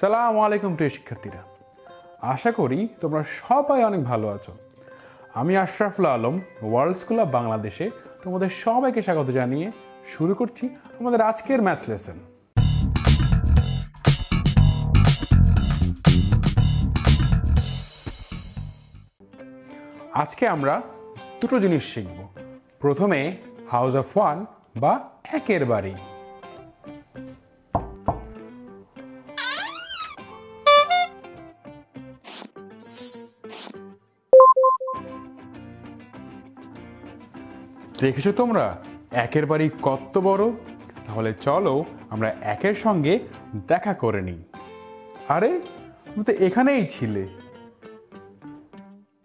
সালাম আলাইকুম প্রিয় শিক্ষার্থীরা। আশা করি তোমরা সবাই অনেক ভালো আছো। আমি Ashraful Alam, world school of বাংলাদেশে তোমাদের সবাইকে স্বাগত জানিয়ে শুরু করছি আমাদের আজকের ম্যাথ লেসন আজকে আমরা দুটো জিনিস শিখব। প্রথমে হাউস অফ ওয়ান বা একের বাড়ি। দেখেছ তোমরা? একের বাড়ি কত বড়? তাহলে চলো আমরা একের সঙ্গে দেখা করে নিই। আরে তুমি তো এখানেই ছিলে।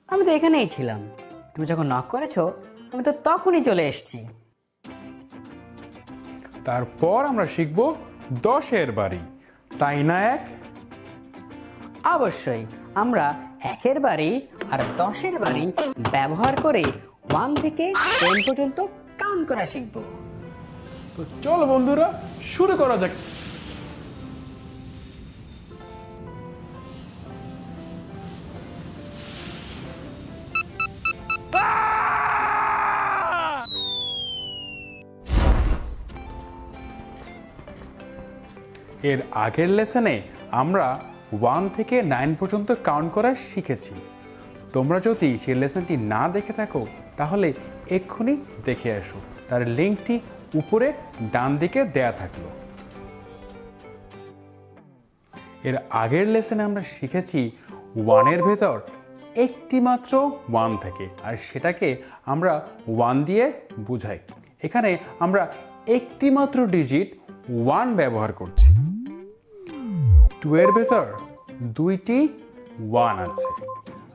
আমি তো এখানেই ছিলাম। তুমি যখন নক করেছ আমি তো তখনই চলে এসেছি। তারপর আমরা শিখব দশের বাড়ি তাই না এক? অবশ্যই আমরা একের বাড়ি আর দশের বাড়ি ব্যবহার করে ওয়ান থেকে টেন পর্যন্ত কাউন্ট করা শিখব। তো চলো বন্ধুরা, শুরু করা যাক। এর আগের লেসনে আমরা ওয়ান থেকে নাইন পর্যন্ত কাউন্ট করা শিখেছি। তোমরা যদি সেই লেসনটি না দেখে থাকো তাহলে এক্ষুনি দেখে আসো তার লিঙ্কটি উপরে ডান দিকে দেয়া থাকল। এর আগের লেসনে আমরা শিখেছি ওয়ানের ভেতর একটি মাত্র ওয়ান থাকে, আর সেটাকে আমরা ওয়ান দিয়ে বুঝাই। এখানে আমরা একটি মাত্র ডিজিট ওয়ান ব্যবহার করছি। টু এর ভেতর দুইটি ওয়ান আছে।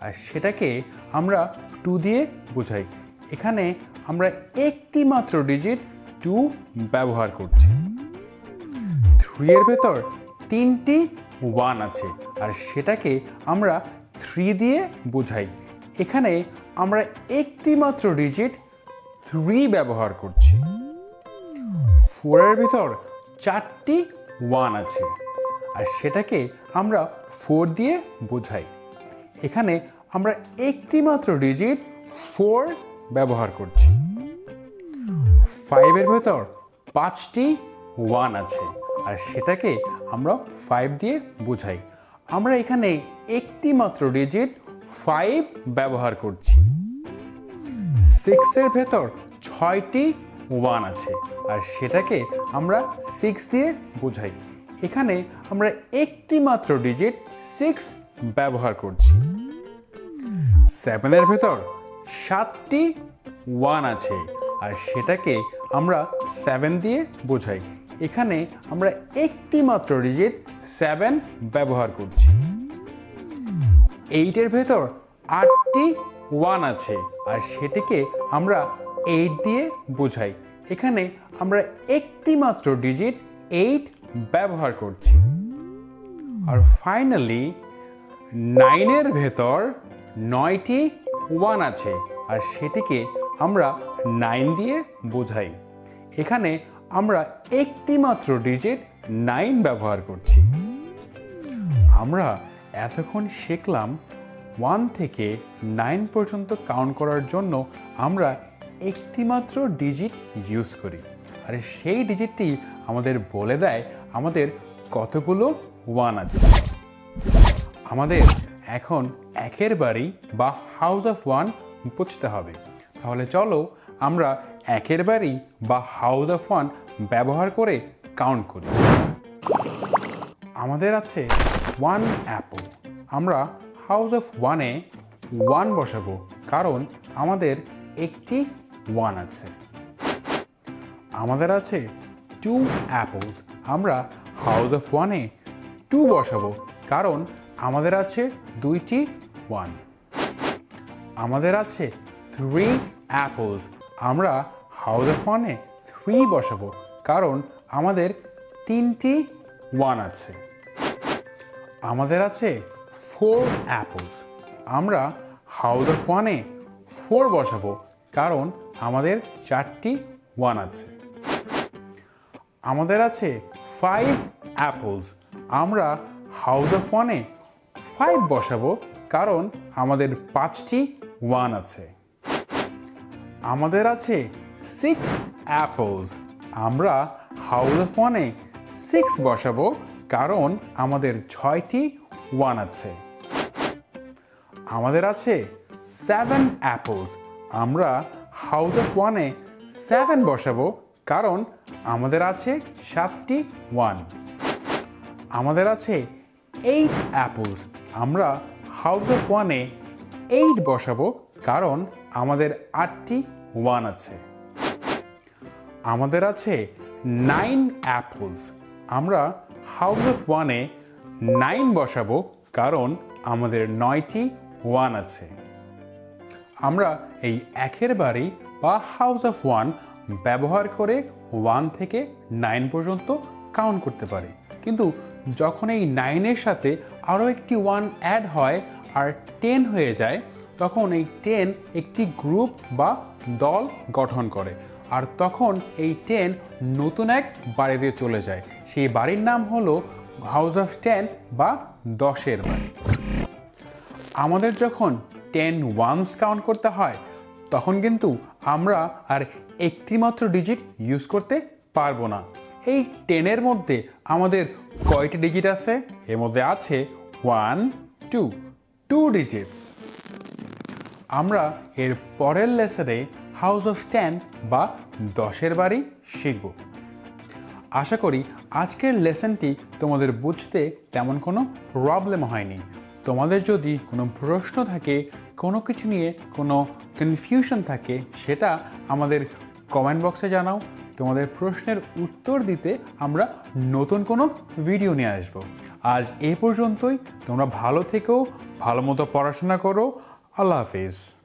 আর সেটাকে আমরা টু দিয়ে বোঝাই। এখানে আমরা একটি মাত্র ডিজিট টু ব্যবহার করছি। থ্রি এর ভেতর তিনটি ওয়ান আছে আর সেটাকে আমরা থ্রি দিয়ে বোঝাই। এখানে আমরা একটি মাত্র ডিজিট থ্রি ব্যবহার করছি। ফোরের ভিতর চারটি ওয়ান আছে আর সেটাকে আমরা ফোর দিয়ে বোঝাই। এখানে আমরা একটি মাত্র ডিজিট ফোর ব্যবহার করছি। ফাইভের ভেতর পাঁচটি ওয়ান আছে, আর সেটাকে আমরা ফাইভ দিয়ে বোঝাই। আমরা এখানে একটি মাত্র ডিজিট ফাইভ ব্যবহার করছি। সিক্সের ভেতর ছয়টি ওয়ান আছে, আর সেটাকে আমরা সিক্স দিয়ে বোঝাই। এখানে আমরা একটি মাত্র ডিজিট সিক্স ব্যবহার করছি। সেভেনের ভেতর সাতটি ওয়ান আছে আর সেটাকে আমরা সেভেন দিয়ে বোঝাই। এখানে আমরা একটি মাত্র ডিজিট সেভেন ব্যবহার করছি। এইটের ভেতর আটটি ওয়ান আছে আর সেটিকে আমরা এইট দিয়ে বোঝাই। এখানে আমরা একটি মাত্র ডিজিট এইট ব্যবহার করছি। আর ফাইনালি নাইনের ভেতর নয়টি ওয়ান আছে, আর সেটিকে আমরা নাইন দিয়ে বোঝাই। এখানে আমরা একটি মাত্র ডিজিট নাইন ব্যবহার করছি। আমরা এতক্ষণ শিখলাম ওয়ান থেকে নাইন পর্যন্ত কাউন্ট করার জন্য আমরা একটিমাত্র ডিজিট ইউজ করি। আর সেই ডিজিটটি আমাদের বলে দেয় আমাদের কতগুলো ওয়ান আছে। আমাদের এখন একের বাড়ি বা হাউস অফ ওয়ান বুঝতে হবে। তাহলে চলো আমরা একের বাড়ি বা হাউস অফ ওয়ান ব্যবহার করে কাউন্ট করি। আমাদের আছে ওয়ান অ্যাপল আমরা হাউস অফ ওয়ানে ওয়ান বসাবো, কারণ আমাদের একটি ওয়ান আছে। আমাদের আছে টু অ্যাপলস আমরা হাউস অফ ওয়ানে টু বসাবো, কারণ আমাদের আছে দুইটি ওয়ান আমাদের আছে থ্রি অ্যাপলস আমরা হাউস অফ ওয়ানে থ্রি বসাবো, কারণ আমাদের তিনটি ওয়ান আছে। আমাদের আছে ফোর অ্যাপলস আমরা হাউস অফ ওয়ানে ফোর বসাবো, কারণ আমাদের চারটি ওয়ান আছে। আমাদের আছে ফাইভ অ্যাপলস আমরা হাউস অফ ওয়ানে ফাইভ বসাবো, কারণ আমাদের পাঁচটি ওয়ান আছে। আমাদের আছে সিক্স অ্যাপলস আমরা হাউস অফ ওয়ানে সিক্স বসাবো, কারণ আমাদের ছয়টি ওয়ান আছে। আমাদের আছে সেভেন অ্যাপলস আমরা হাউস অফ ওয়ানে সেভেন বসাবো, কারণ আমাদের আছে সাতটি ওয়ান আমাদের আছে এইট অ্যাপলস আমরা হাউস অফ ওয়ানে এইট বসাবো, কারণ আমাদের আটটি ওয়ান আছে। আমাদের আছে নাইন অ্যাপলস আমরা হাউস অফ ওয়ানে নাইন বসাবো, কারণ আমাদের নয়টি ওয়ান আছে। আমরা এই একের বাড়ি বা হাউস অফ ওয়ান ব্যবহার করে ওয়ান থেকে নাইন পর্যন্ত কাউন্ট করতে পারি। কিন্তু যখন এই নাইনের সাথে আরও একটি ওয়ান অ্যাড হয় আর টেন হয়ে যায়, তখন এই টেন একটি গ্রুপ বা দল গঠন করে। আর তখন এই টেন নতুন এক বাড়িতে চলে যায়। সেই বাড়ির নাম হলো হাউস অফ টেন বা দশের বাড়ি। আমাদের যখন টেন ওয়ান্স কাউন্ট করতে হয়, তখন কিন্তু আমরা আর একটি মাত্র ডিজিট ইউজ করতে পারব না। এই টেনের মধ্যে আমাদের কয়টি ডিজিট আছে? এর মধ্যে আছে ওয়ান টু টু ডিজিটস আমরা এর পরের লেসনে হাউস অফ টেন বা দশের বাড়ি শিখব। আশা করি আজকের লেসনটি তোমাদের বুঝতে তেমন কোনো প্রবলেম হয়নি। তোমাদের যদি কোনো প্রশ্ন থাকে, কোনো কিছু নিয়ে কোনো কনফিউশন থাকে, সেটা আমাদের কমেন্ট বক্সে জানাও। তোমাদের প্রশ্নের উত্তর দিতে আমরা নতুন কোনো ভিডিও নিয়ে আসব। আজ এ পর্যন্তই, তোমরা ভালো থেকেও ভালো মতো পড়াশোনা করো, আল্লাহ হাফিজ।